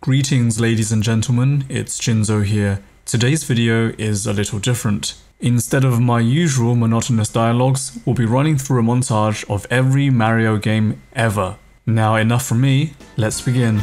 Greetings ladies and gentlemen, it's Jinzo here. Today's video is a little different. Instead of my usual monotonous dialogues, we'll be running through a montage of every Mario game ever. Now enough from me, let's begin.